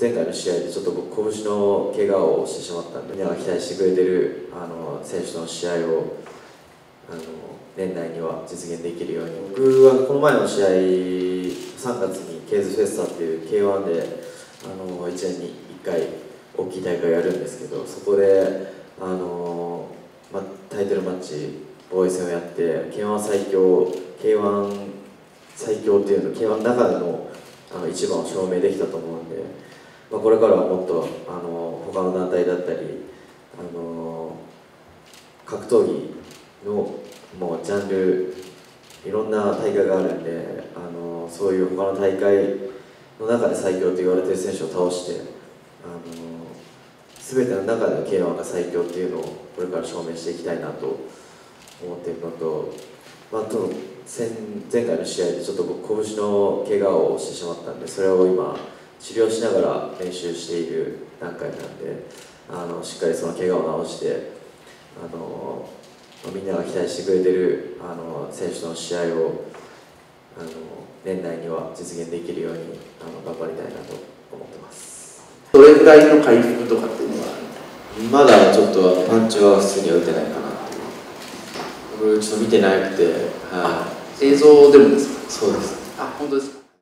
前回の試合でちょっと僕拳の怪我をしてしまったんでみんなが期待してくれてるあの選手の試合をあの年内には実現できるように。僕はこの前の試合3月にケーズフェスタっていう K1 であの1年に1回大きい大会をやるんですけどそこであの、ま、タイトルマッチ防衛戦をやって K1 最強 K1 最強っていうの K1 の中でのあの一番を証明できたと思うんで、まあ、これからはもっとあの他の団体だったりあの格闘技のもうジャンルいろんな大会があるんであのそういう他の大会の中で最強と言われている選手を倒してあの全ての中での K1 が最強っていうのをこれから証明していきたいなと思っているのと、まあ、と前前回の試合でちょっと僕拳の怪我をしてしまったんでそれを今治療しながら練習している段階なんであのしっかりその怪我を治してあのみんなが期待してくれてるあの選手との試合をあの年内には実現できるようにあの頑張りたいなと思ってます。どれぐらいの回復とかっていうのは？まだちょっとパンチは普通には打てないかなっていう。僕ちょっと見てなくてはい。映像でもですか？そうです。あ本当ですか？